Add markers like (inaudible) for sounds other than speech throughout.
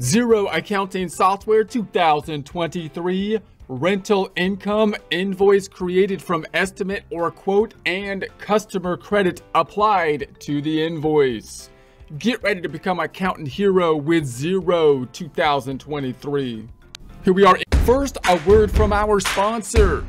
Xero Accounting Software 2023 rental income invoice created from estimate or quote and customer credit applied to the invoice. Get ready to become accountant hero with Xero 2023. Here we are. First, a word from our sponsor.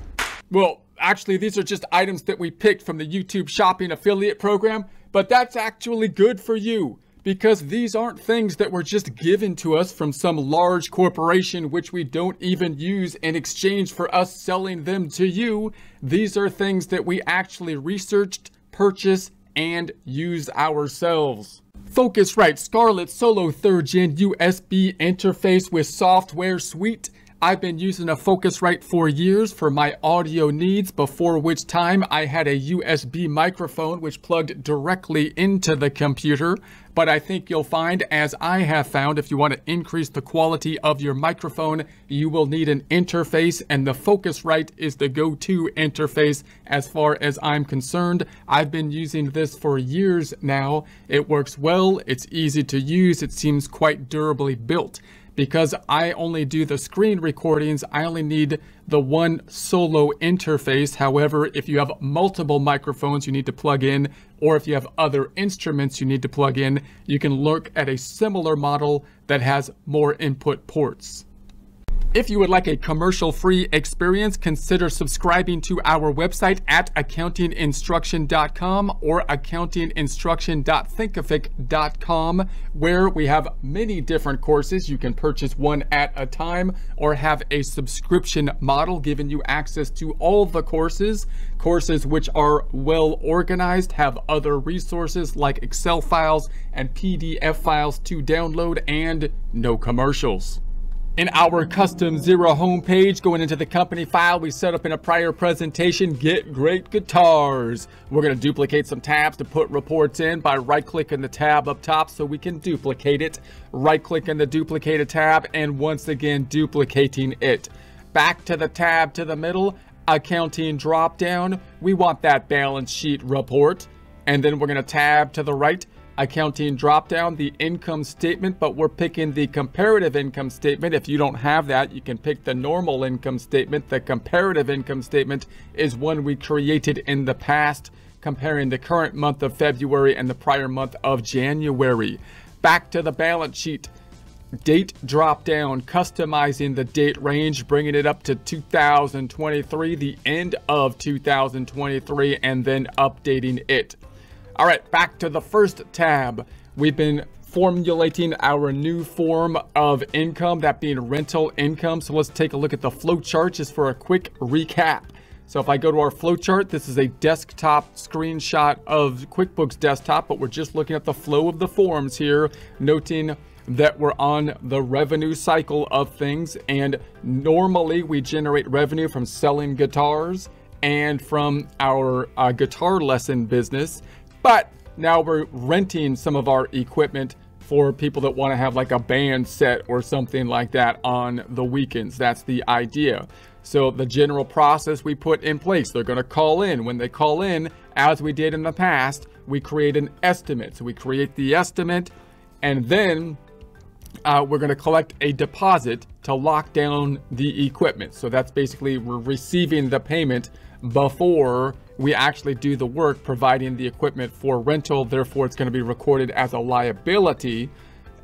Well, actually, these are just items that we picked from the YouTube shopping affiliate program, but that's actually good for you because these aren't things that were just given to us from some large corporation which we don't even use in exchange for us selling them to you. These are things that we actually researched, purchased, and use ourselves. Focusrite Scarlett Solo 3rd Gen USB interface with software suite I've been using a Focusrite for years for my audio needs, before which time I had a USB microphone which plugged directly into the computer. But I think you'll find, as I have found, if you want to increase the quality of your microphone, you will need an interface, and the Focusrite is the go-to interface as far as I'm concerned. I've been using this for years now. It works well, it's easy to use, it seems quite durably built because I only do the screen recordings, I only need the one solo interface. However, if you have multiple microphones you need to plug in, or if you have other instruments you need to plug in, you can look at a similar model that has more input ports. If you would like a commercial-free experience, consider subscribing to our website at accountinginstruction.com or accountinginstruction.thinkific.com, where we have many different courses. You can purchase one at a time or have a subscription model giving you access to all the courses. Courses which are well organized, have other resources like Excel files and PDF files to download, and no commercials. In our custom Xero homepage, going into the company file we set up in a prior presentation, get great guitars. We're gonna duplicate some tabs to put reports in by right-clicking the tab up top so we can duplicate it. Right-clicking the duplicated tab and once again duplicating it. Back to the tab to the middle, accounting drop-down. We want that balance sheet report. And then we're gonna tab to the right, accounting drop down the income statement, but we're picking the comparative income statement. If you don't have that, you can pick the normal income statement. The comparative income statement is one we created in the past, comparing the current month of February and the prior month of January. Back to the balance sheet. Date drop down, customizing the date range, bringing it up to 2023, the end of 2023, and then updating it. All right, back to the first tab. We've been formulating our new form of income, that being rental income. So let's take a look at the flow chart just for a quick recap. So if I go to our flowchart, this is a desktop screenshot of QuickBooks Desktop, but we're just looking at the flow of the forms here, noting that we're on the revenue cycle of things. And normally we generate revenue from selling guitars and from our uh, guitar lesson business. But now we're renting some of our equipment for people that want to have like a band set or something like that on the weekends. That's the idea. So the general process we put in place, they're going to call in. When they call in, as we did in the past, we create an estimate. So we create the estimate and then uh, we're going to collect a deposit to lock down the equipment. So that's basically we're receiving the payment before we actually do the work providing the equipment for rental. Therefore, it's going to be recorded as a liability.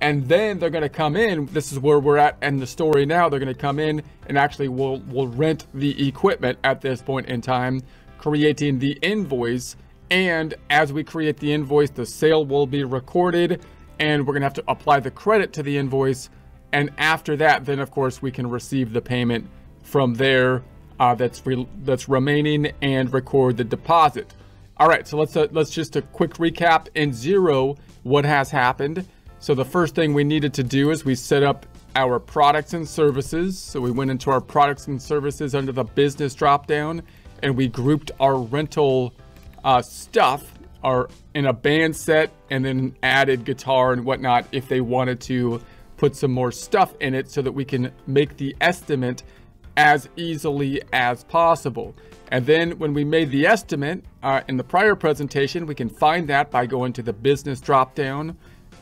And then they're going to come in. This is where we're at in the story now. They're going to come in and actually will will rent the equipment at this point in time, creating the invoice. And as we create the invoice, the sale will be recorded and we're going to have to apply the credit to the invoice. And after that, then of course we can receive the payment from there uh, that's that's remaining and record the deposit. All right, so let's uh, let's just a quick recap and Xero what has happened. So the first thing we needed to do is we set up our products and services. So we went into our products and services under the business dropdown and we grouped our rental uh, stuff our in a band set and then added guitar and whatnot if they wanted to put some more stuff in it so that we can make the estimate as easily as possible. And then when we made the estimate uh, in the prior presentation, we can find that by going to the business dropdown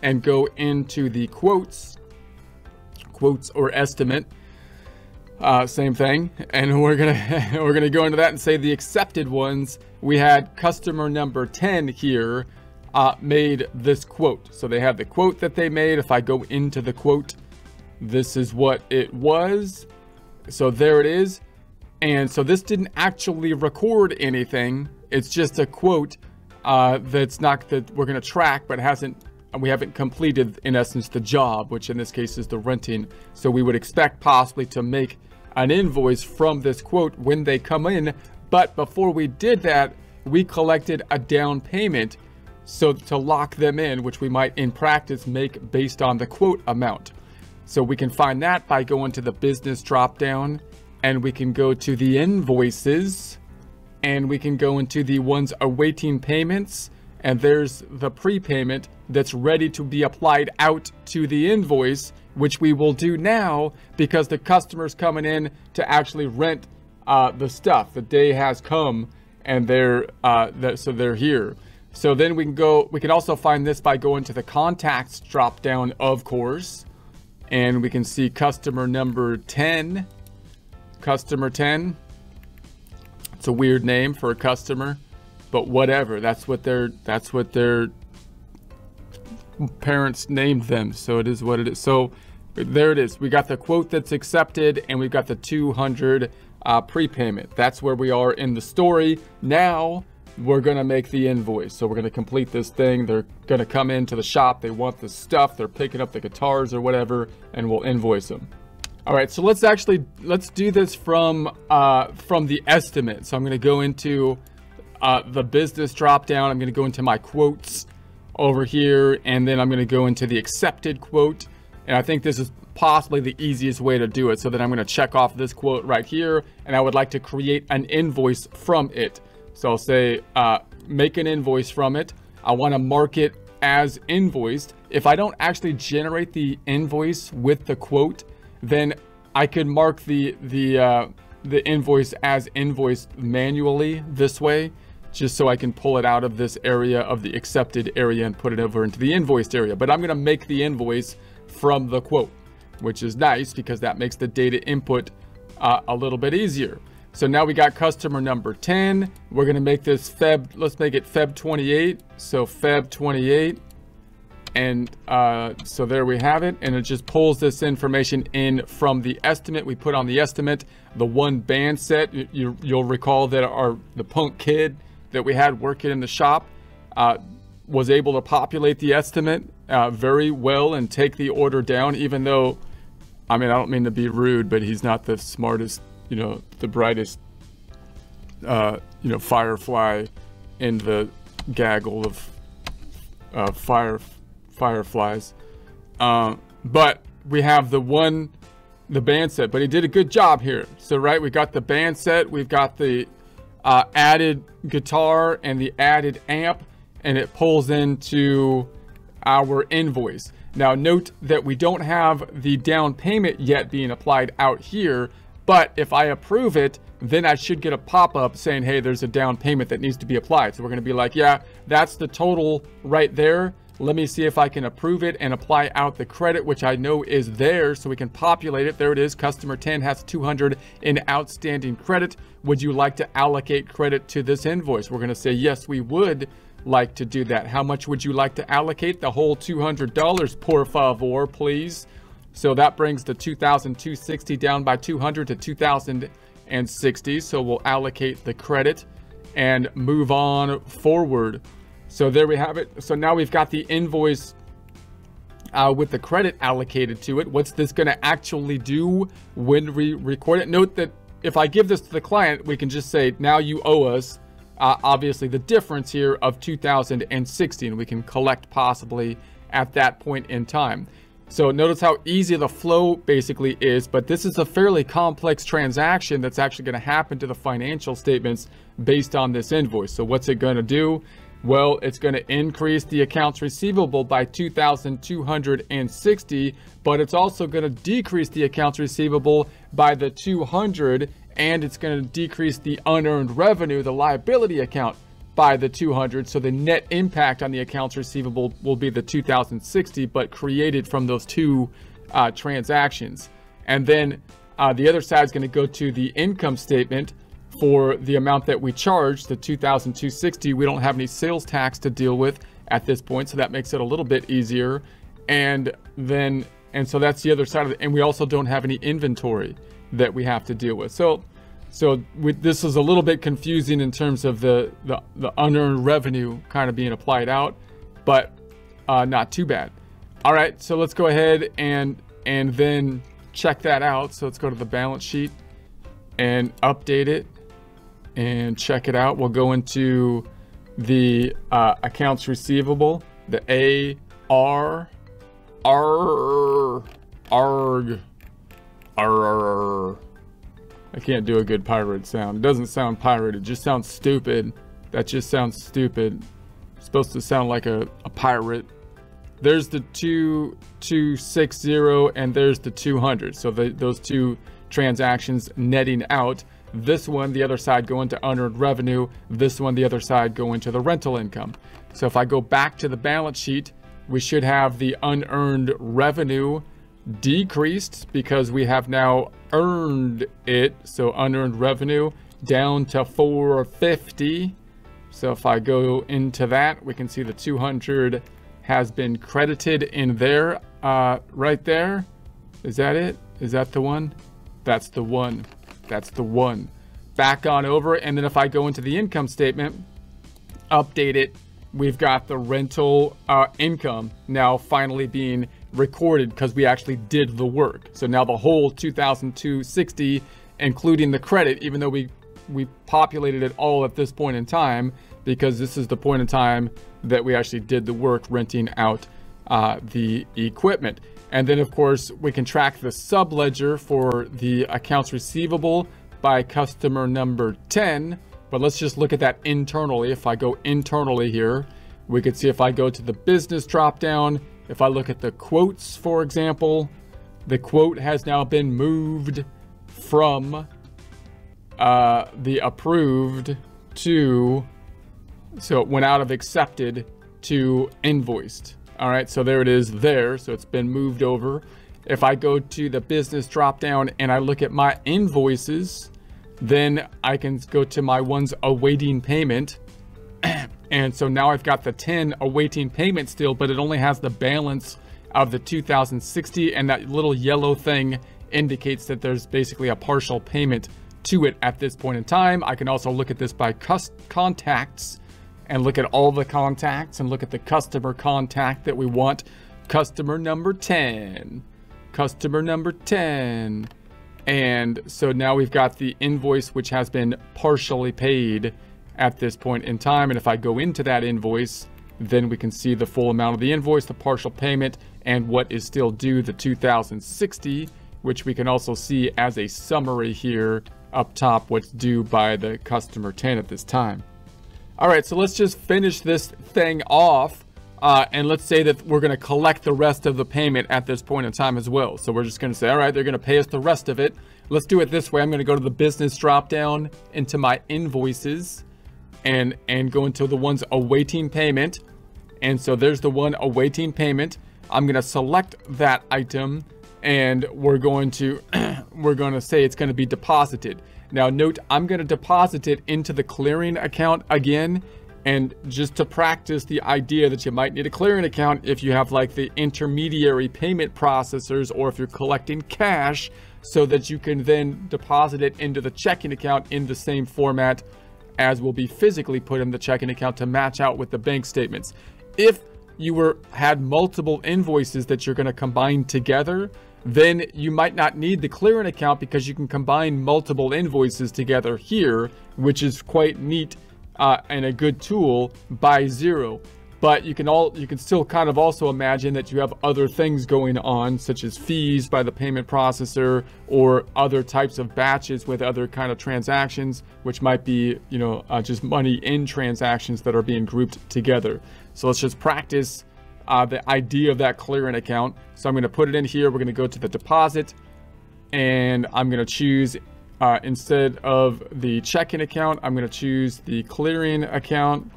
and go into the quotes. quotes or estimate. Uh, same thing. And (laughs) we're gonna (laughs) we're gonna go into that and say the accepted ones. We had customer number 10 here uh, made this quote. So they have the quote that they made. If I go into the quote, this is what it was. So there it is. And so this didn't actually record anything. It's just a quote uh, that's not that we're going to track, but hasn't we haven't completed in essence the job, which in this case is the renting. So we would expect possibly to make an invoice from this quote when they come in. But before we did that, we collected a down payment so to lock them in, which we might in practice make based on the quote amount. So we can find that by going to the business drop down and we can go to the invoices and we can go into the ones awaiting payments and there's the prepayment that's ready to be applied out to the invoice, which we will do now because the customer's coming in to actually rent uh, the stuff. The day has come and they're, uh, so they're here. So then we can go, we can also find this by going to the contacts drop down, of course. And we can see customer number 10. Customer 10. It's a weird name for a customer, but whatever. That's what their that's what their parents named them. So it is what it is. So there it is. We got the quote that's accepted and we've got the 200 uh, prepayment. That's where we are in the story. Now we're to make the invoice. So we're to complete this thing. They're to come into the shop. They want the stuff. They're picking up the guitars or whatever, and we'll invoice them. All right, so let's actually, let's do this from, uh, from the estimate. So I'm to go into uh, the business drop down. I'm to go into my quotes over here, and then I'm to go into the accepted quote. And I think this is possibly the easiest way to do it. So then I'm going to check off this quote right here, and I would like to create an invoice from it. So I'll say, uh, make an invoice from it. I want to mark it as invoiced. If I don't actually generate the invoice with the quote, then I could mark the the uh, the invoice as invoiced manually this way, just so I can pull it out of this area of the accepted area and put it over into the invoiced area. But I'm going to make the invoice from the quote, which is nice because that makes the data input uh, a little bit easier. So now we got customer number 10. We're going to make this Feb, let's make it Feb 28. So Feb 28. And uh, so there we have it. And it just pulls this information in from the estimate we put on the estimate. The one band set, you, will recall that our the punk kid that we had working in the shop uh, was able to populate the estimate uh, very well and take the order down, even though, I mean, I don't mean to be rude, but he's not the smartest you know, the brightest, uh, you know, firefly in the gaggle of uh, fire fireflies. Uh, but we have the one, the band set, but he did a good job here. So, right, we got the band set, we've got the uh, added guitar and the added amp, and it pulls into our invoice. Now, note that we don't have the down payment yet being applied out here, but if I approve it, then I should get a pop-up saying, hey, there's a down payment that needs to be applied. So we're gonna be like, yeah, that's the total right there. Let me see if I can approve it and apply out the credit, which I know is there, so we can populate it. There it is. Customer 10 has 200 in outstanding credit. Would you like to allocate credit to this invoice? We're going to say, yes, we would like to do that. How much would you like to allocate? The whole $200, por favor, please. So that brings the 2,260 down by 200 to 2,060. So we'll allocate the credit and move on forward. So there we have it. So now we've got the invoice uh, with the credit allocated to it. What's this going to actually do when we record it? Note that if I give this to the client, we can just say, now you owe us, uh, obviously, the difference here of 2060, and we can collect possibly at that point in time. So notice how easy the flow basically is, but this is a fairly complex transaction that's actually going to happen to the financial statements based on this invoice. So what's it going to do? Well, it's going to increase the accounts receivable by 2,260, but it's also going to decrease the accounts receivable by the 200, and it's going to decrease the unearned revenue, the liability account, by the 200. So the net impact on the accounts receivable will be the 2060, but created from those two uh, transactions. And then uh, the other side is going to go to the income statement for the amount that we charge, the 2,260. We don't have any sales tax to deal with at this point, so that makes it a little bit easier. And then, and so that's the other side of it. And we also don't have any inventory that we have to deal with. So, so we, this is a little bit confusing in terms of the, the, the unearned revenue kind of being applied out, but uh, not too bad. All right, so let's go ahead and and then check that out. So let's go to the balance sheet and update it and check it out. We'll go into the uh, accounts receivable, the A R R ARG R I can't do a good pirate sound. It doesn't sound pirate. It just sounds stupid. That just sounds stupid. It's supposed to sound like a, a pirate there's the 2260 and there's the 200. So the, those two transactions netting out. This one, the other side going to unearned revenue. This one, the other side going to the rental income. So if I go back to the balance sheet, we should have the unearned revenue decreased because we have now earned it. So unearned revenue down to 450. So if I go into that, we can see the 200 has been credited in there, uh, right there. Is that it? Is that the one? That's the one. That's the one. Back on over, and then if I go into the income statement, update it, we've got the rental uh, income now finally being recorded because we actually did the work. So now the whole 2,260, including the credit, even though we we populated it all at this point in time, because this is the point in time that we actually did the work renting out uh, the equipment. And then of course we can track the sub ledger for the accounts receivable by customer number 10. But let's just look at that internally. If I go internally here, we could see if I go to the business drop down, if I look at the quotes, for example, the quote has now been moved from uh, the approved to so it went out of accepted to invoiced. All right, so there it is there. So it's been moved over. If I go to the business drop down and I look at my invoices, then I can go to my ones awaiting payment. And so now I've got the 10 awaiting payment still, but it only has the balance of the 2060 and that little yellow thing indicates that there's basically a partial payment to it at this point in time. I can also look at this by contacts and look at all the contacts and look at the customer contact that we want. Customer number 10. Customer number 10. And so now we've got the invoice which has been partially paid at this point in time. And if I go into that invoice, then we can see the full amount of the invoice, the partial payment, and what is still due, the 2060, which we can also see as a summary here up top, what's due by the customer 10 at this time. All right, so let's just finish this thing off. Uh, and let's say that we're going to collect the rest of the payment at this point in time as well. So we're just going to say, all right, they're going to pay us the rest of it. Let's do it this way. I'm going to go to the business drop down into my invoices and, and go into the ones awaiting payment. And so there's the one awaiting payment. I'm going to select that item and we're going to, (clears throat) we're going to say it's going to be deposited. Now note, I'm going to deposit it into the clearing account again. And just to practice the idea that you might need a clearing account if you have like the intermediary payment processors or if you're collecting cash so that you can then deposit it into the checking account in the same format as will be physically put in the checking account to match out with the bank statements. If you were had multiple invoices that you're going to combine together, then you might not need the clearing account because you can combine multiple invoices together here, which is quite neat uh, and a good tool by Xero. But you can all you can still kind of also imagine that you have other things going on, such as fees by the payment processor or other types of batches with other kind of transactions, which might be you know uh, just money in transactions that are being grouped together. So let's just practice uh, the idea of that clearing account. So I'm going to put it in here. We're going to go to the deposit and I'm going to choose uh, instead of the checking account, I'm going to choose the clearing account.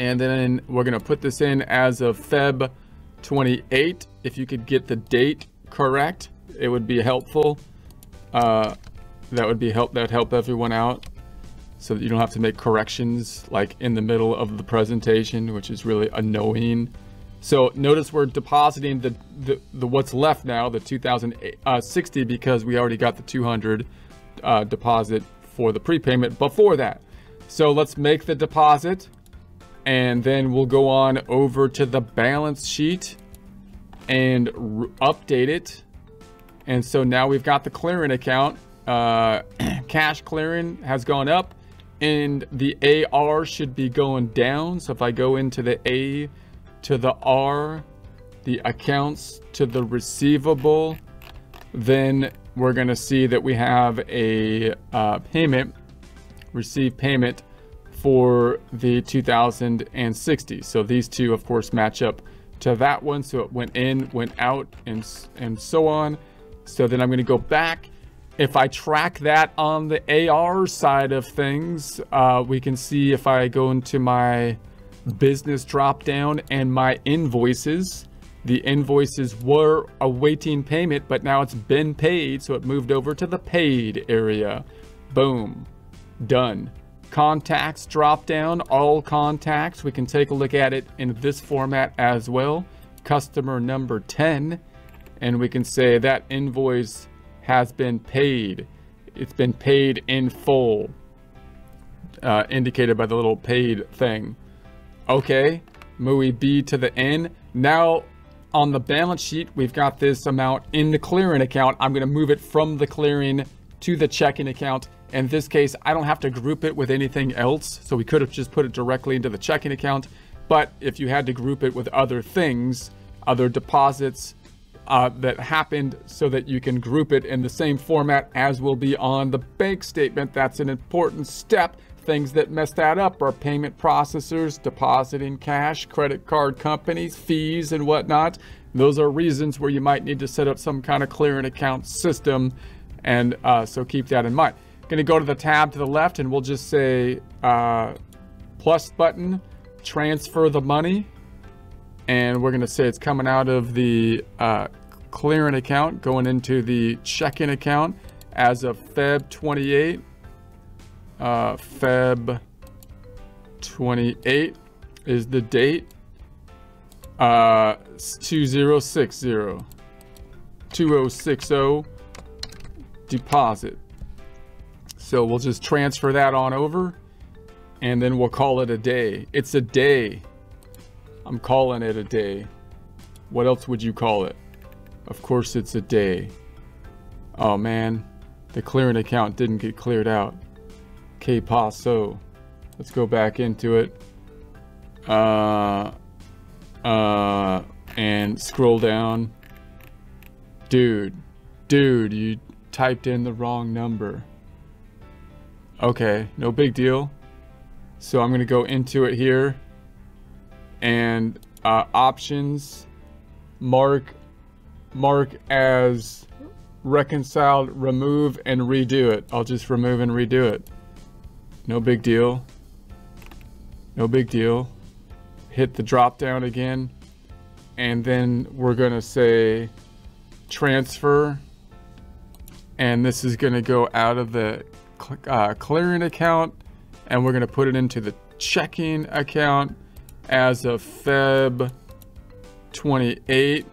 And then we're to put this in as of Feb 28. If you could get the date correct, it would be helpful. Uh, that would be help that help everyone out so that you don't have to make corrections like in the middle of the presentation, which is really annoying. So notice we're depositing the, the, the what's left now, the 2060, because we already got the 200 uh, deposit for the prepayment before that. So let's make the deposit and then we'll go on over to the balance sheet and update it. And so now we've got the clearing account. Uh, (clears throat) cash clearing has gone up and the AR should be going down. So if I go into the A to the R, the accounts to the receivable, then we're going to see that we have a uh, payment, receive payment for the 2060. So these two, of course, match up to that one. So it went in, went out, and, and so on. So then I'm going to go back. If I track that on the AR side of things, uh, we can see if I go into my business drop down and my invoices, the invoices were awaiting payment, but now it's been paid. So it moved over to the paid area. Boom. Done contacts drop down, all contacts. We can take a look at it in this format as well. Customer number 10, and we can say that invoice has been paid. It's been paid in full, uh, indicated by the little paid thing. Okay, MUI B to the N. Now on the balance sheet, we've got this amount in the clearing account. I'm going to move it from the clearing to the checking account in this case, I don't have to group it with anything else. So we could have just put it directly into the checking account. But if you had to group it with other things, other deposits uh, that happened so that you can group it in the same format as will be on the bank statement, that's an important step. Things that mess that up are payment processors, depositing cash, credit card companies, fees, and whatnot. Those are reasons where you might need to set up some kind of clearing account system. And uh, so keep that in mind. Gonna go to the tab to the left and we'll just say uh, plus button, transfer the money. And we're gonna say it's coming out of the uh, clearing account, going into the checking account as of Feb 28. Uh, Feb 28 is the date. Uh, 2060. 2060 deposit. So we'll just transfer that on over and then we'll call it a day. It's a day. I'm calling it a day. What else would you call it? Of course it's a day. Oh man, the clearing account didn't get cleared out. Que paso. Let's go back into it. Uh, uh, and scroll down. Dude, dude, you typed in the wrong number. Okay, no big deal. So I'm to go into it here and uh, options, mark, mark as reconciled, remove and redo it. I'll just remove and redo it. No big deal. No big deal. Hit the drop down again. And then we're to say transfer. And this is to go out of the uh, clearing account and we're going to put it into the checking account as of Feb 28.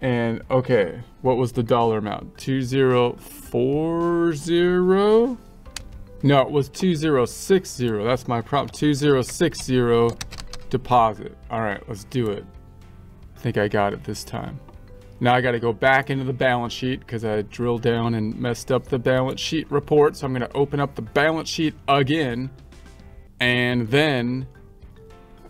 And okay, what was the dollar amount? 2040? No, it was 2060. That's my prompt. 2060 deposit. All right, let's do it. I think I got it this time. Now I got to go back into the balance sheet because I drilled down and messed up the balance sheet report. So I'm going to open up the balance sheet again and then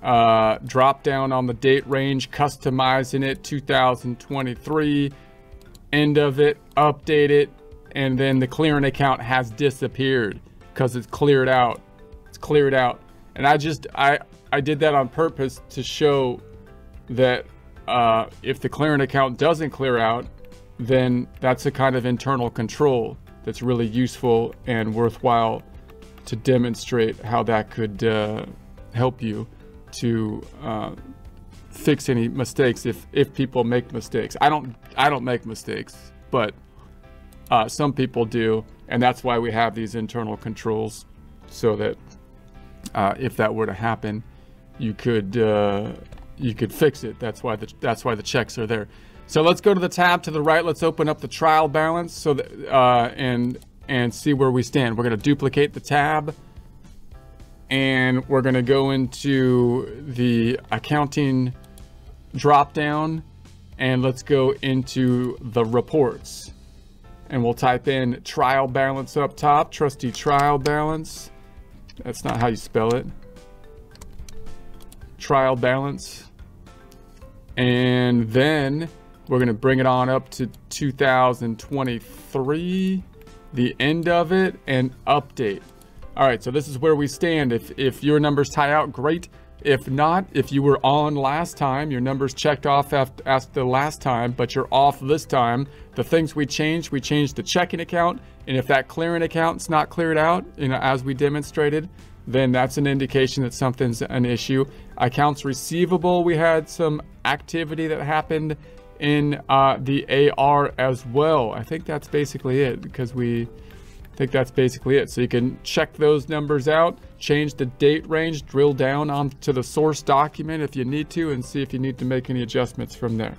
uh, drop down on the date range, customizing it 2023, end of it, update it, and then the clearing account has disappeared because it's cleared out. It's cleared out. And I just, I, I did that on purpose to show that uh, if the clearing account doesn't clear out, then that's a kind of internal control that's really useful and worthwhile to demonstrate how that could uh, help you to uh, fix any mistakes if if people make mistakes. I don't I don't make mistakes, but uh, some people do, and that's why we have these internal controls, so that uh, if that were to happen, you could uh, you could fix it. That's why the that's why the checks are there. So let's go to the tab to the right. Let's open up the trial balance so that uh, and and see where we stand. We're going to duplicate the tab and we're going to go into the accounting drop down and let's go into the reports and we'll type in trial balance up top trustee trial balance that's not how you spell it trial balance and then we're going to bring it on up to 2023 the end of it and update all right, so this is where we stand. If, if your numbers tie out, great. If not, if you were on last time, your numbers checked off after the last time, but you're off this time, the things we changed, we changed the checking account. And if that clearing account's not cleared out, you know, as we demonstrated, then that's an indication that something's an issue. Accounts receivable, we had some activity that happened in uh, the AR as well. I think that's basically it because we think that's basically it. So you can check those numbers out, change the date range, drill down onto the source document if you need to, and see if you need to make any adjustments from there.